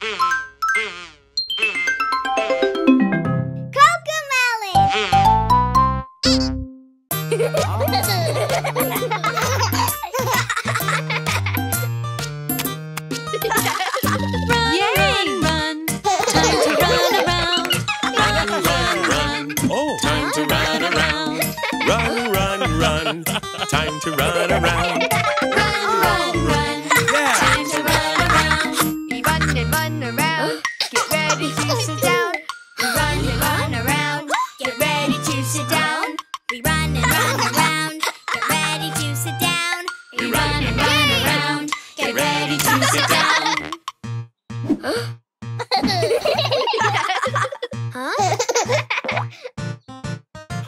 Time to run around.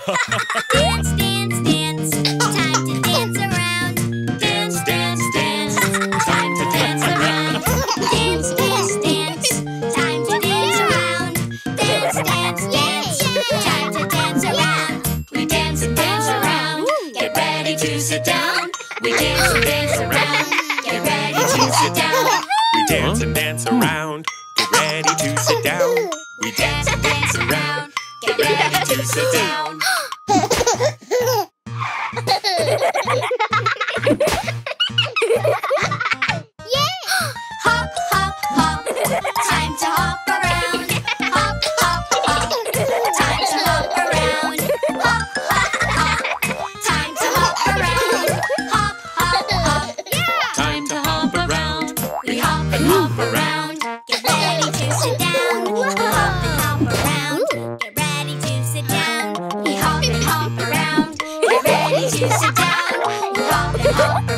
Dance, dance, dance. Time to dance around. Dance, dance, dance. Time to dance around. Dance, dance, dance. Time to dance around. Dance, dance, dance. Time to dance around. We dance and dance around. Get ready to sit down. We dance and dance around. Get ready to sit down. We dance and dance around. Get ready to sit down. We dance and dance around. Get ready to sit down. Ha ha ha ha! We hop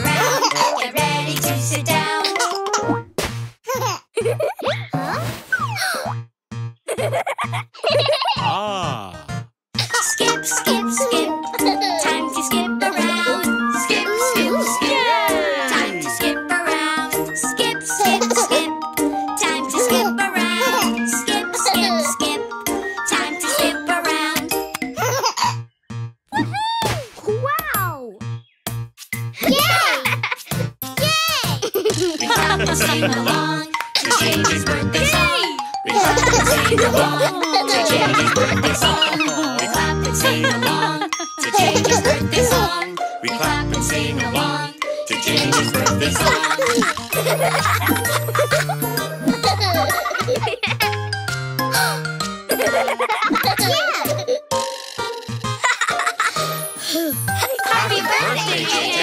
and sing along to JJ's birthday song. We clap and sing along to JJ's birthday song. We clap and sing along to JJ's birthday song. We clap and sing along to JJ's birthday song. Happy birthday, JJ!